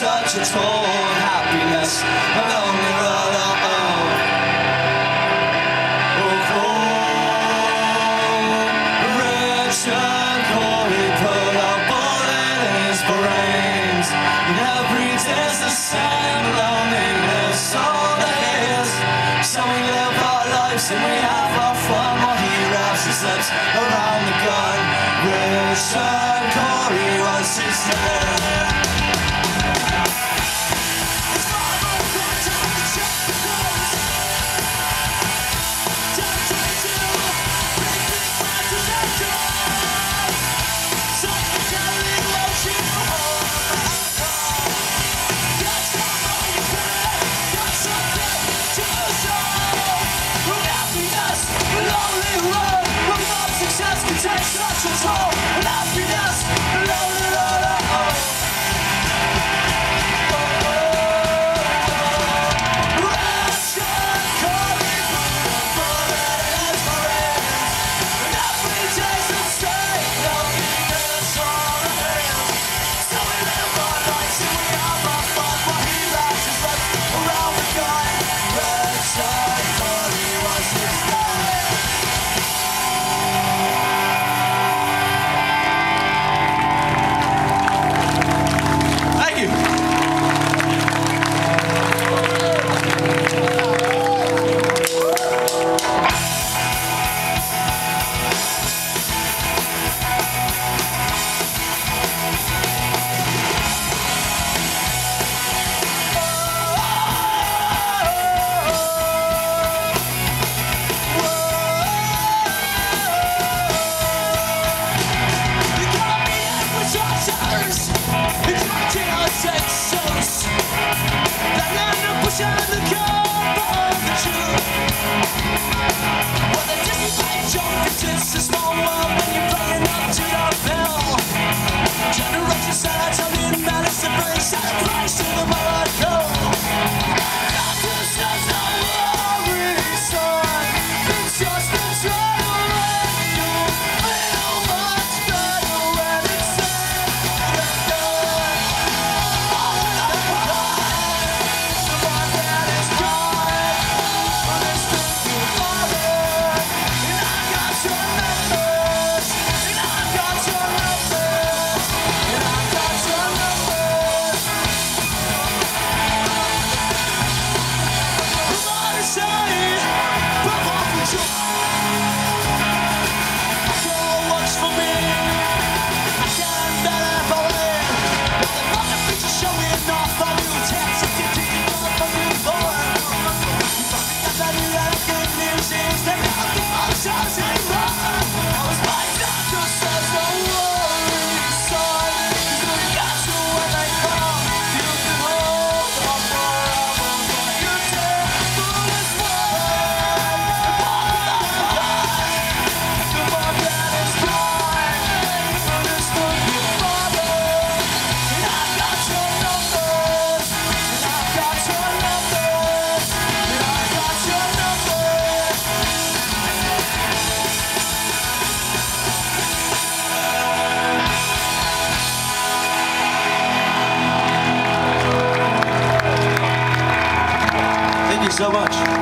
such a toll on happiness. A lonely road, oh. Richard put a bullet in his brains. And the loneliness. So we live our lives and we have our fun while he wraps his lips around the gun. Richard Coury was his name. Take Generations that I tell me So much.